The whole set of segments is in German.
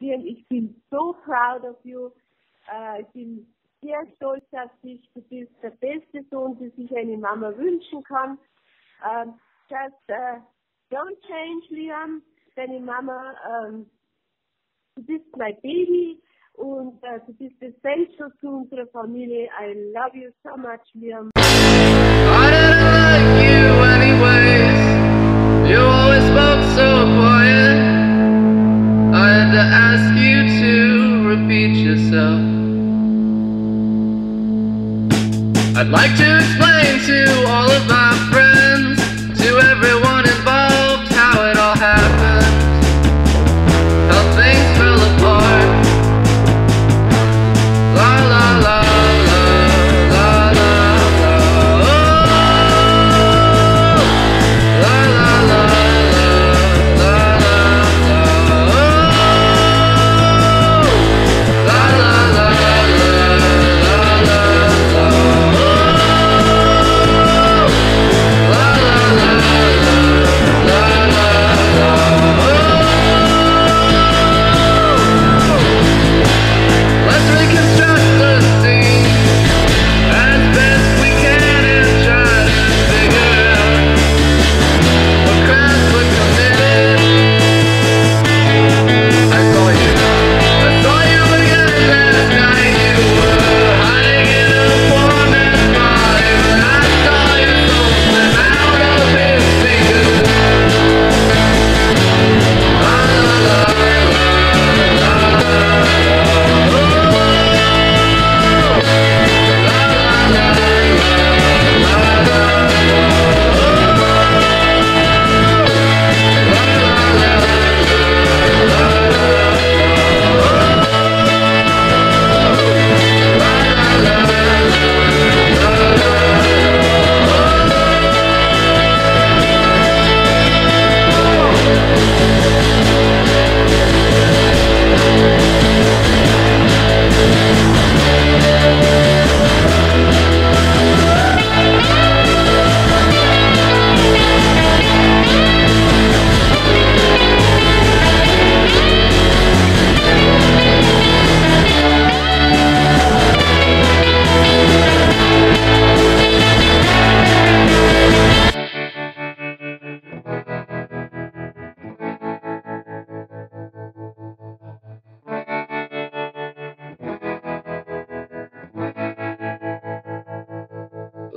Liam, ich bin so proud of you. Äh, ich bin sehr stolz auf dich. Du bist der beste Sohn, den sich eine Mama wünschen kann. Ähm, just uh, don't change, Liam. Deine Mama, ähm, du bist mein Baby und äh, du bist essential zu unserer Familie. I love you so much, Liam. Ask you to repeat yourself. I'd like to explain to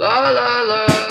la la la.